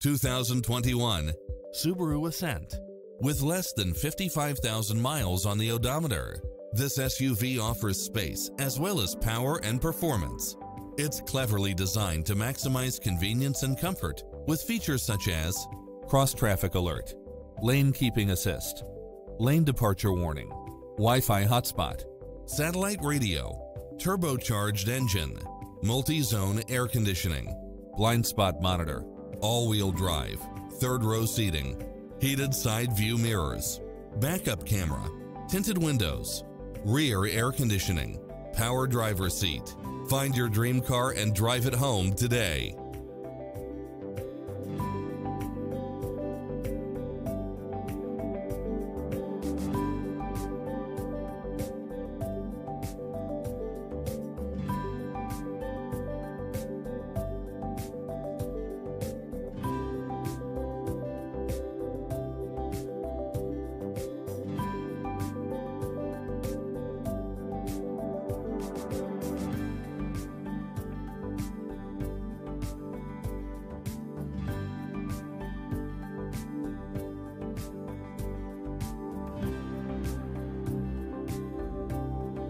2021 Subaru Ascent. With less than 55,000 miles on the odometer, this SUV offers space as well as power and performance. It's cleverly designed to maximize convenience and comfort with features such as cross-traffic alert, lane keeping assist, lane departure warning, Wi-Fi hotspot, satellite radio, turbocharged engine, multi-zone air conditioning, blind spot monitor, all-wheel drive, third row seating, heated side view mirrors, backup camera, tinted windows, rear air conditioning, power driver seat. Find your dream car and drive it home today.